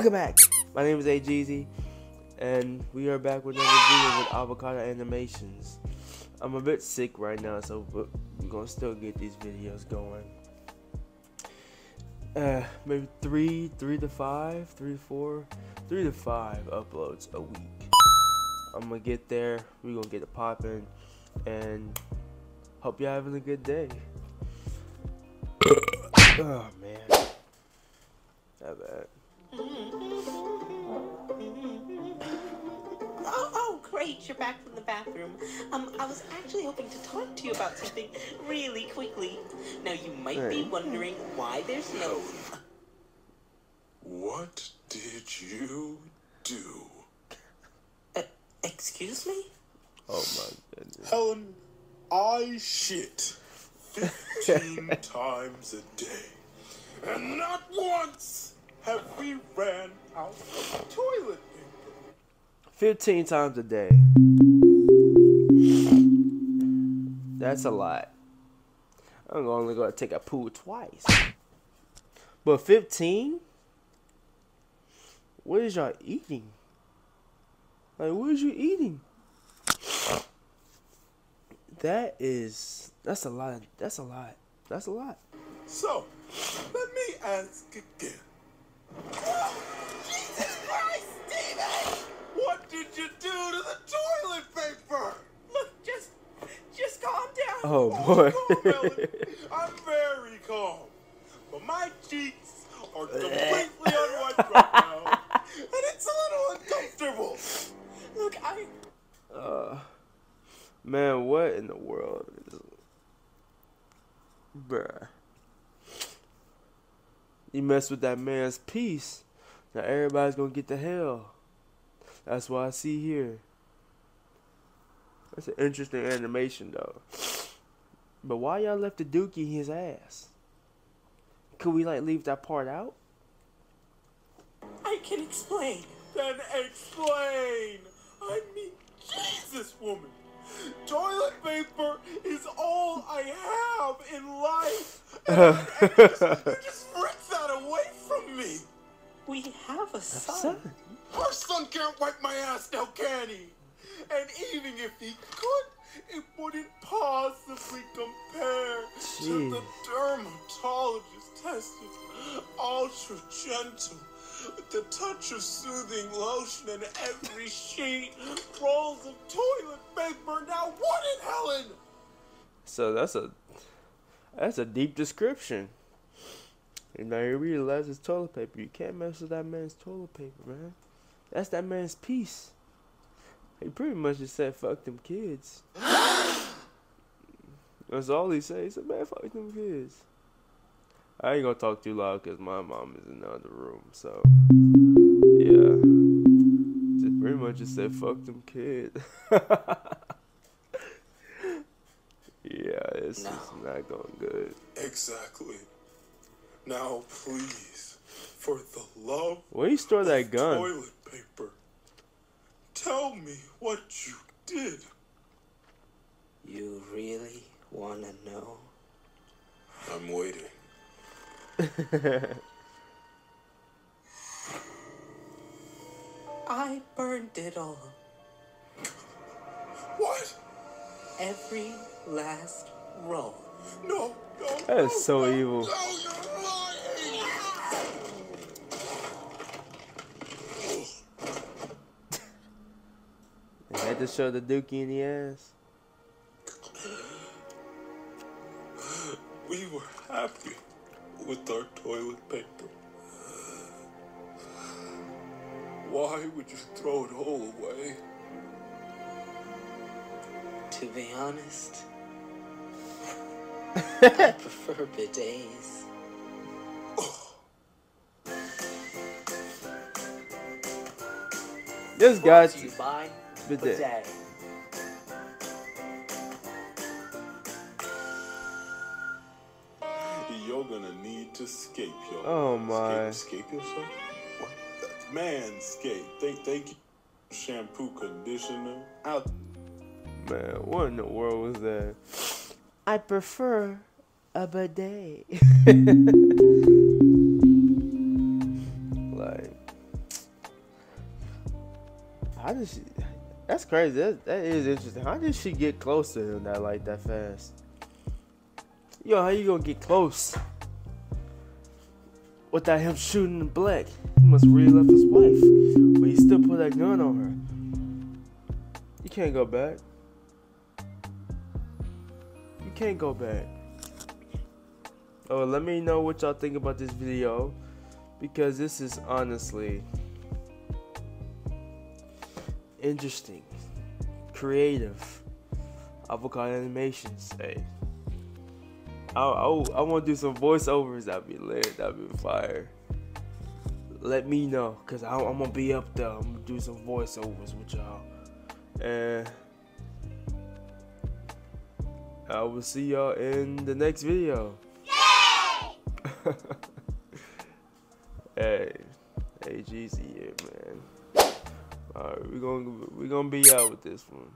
Welcome back. My name is AJeezy, and we are back with another video with Avocado Animations. I'm a bit sick right now, so we're gonna still get these videos going. Uh, maybe three, three to five, three to four, three to five uploads a week. I'm gonna get there. We're gonna get it popping, and hope you're having a good day. oh man, that bad. Great! You're back from the bathroom. Um, I was actually hoping to talk to you about something really quickly. Now, you might be wondering why there's no. What did you do? Uh, excuse me? Oh my goodness. Helen, I shit 15 times a day. And not once have we ran out of toilet paper. 15 times a day. That's a lot. I'm only going to take a poo twice. But 15? What is y'all eating? Like, what is you eating? That is. That's a lot. That's a lot. That's a lot. So, let me ask again. Jesus Christ, Steven! What did you do to the toilet paper? Look, just, just calm down. Oh, boy. I'm very calm. But my cheeks are completely unwiped right now. And it's a little uncomfortable. Look, I. Uh, man, what in the world is. Bruh. You mess with that man's peace. Now everybody's gonna get to hell. That's what I see here. That's an interesting animation though. But why y'all left the dookie his ass? Could we like leave that part out? I can explain. Then explain. I mean, Jesus, woman. Toilet paper is all I have in life. And, and you, just, you just ripped that away from me. We have a son. Son. Our son can't wipe my ass now, can he? And even if he could, it wouldn't possibly compare to the dermatologist tested ultra gentle with the touch of soothing lotion in every sheet rolls of toilet paper. Now what in Helen? So that's a that's a deep description. And now you realize it's toilet paper. You can't mess with that man's toilet paper, man. That's that man's peace. He pretty much just said fuck them kids. That's all he said. He said, man, fuck them kids. I ain't gonna talk too loud because my mom is in the other room. So, yeah. Just pretty much just said fuck them kids. yeah, it's, No. it's not going good. Exactly. Now please, for the love Where you store that gun? toilet paper, tell me what you did. You really want to know? I'm waiting. I burned it all. What? Every last roll. No, no. That is no, so no, evil. No, to show the dookie in the ass. We were happy with our toilet paper. Why would you throw it all away? To be honest, I prefer bidets. This guy's Brought to you by bidet. bidet. You're gonna need to escape your Oh, my. escape, escape yourself. What? Manscape. Thank thank you. Shampoo conditioner. Out. Man, what in the world was that? I prefer a bidet. like, How did she? That's crazy. That, that is interesting. How did she get close to him that like that fast? Yo, how you gonna get close? Without him shooting the black, he must really love his wife, but he still put that gun on her. You can't go back. You can't go back. Oh, let me know what y'all think about this video because this is honestly interesting, creative. Avocado animations, hey. I I, I want to do some voiceovers. That'd be lit. That'd be fire. Let me know, cause I, I'm gonna be up there. I'm gonna do some voiceovers with y'all, and I will see y'all in the next video. hey, hey, Jeezy here, man. All right, we're gonna we're gonna be out with this one.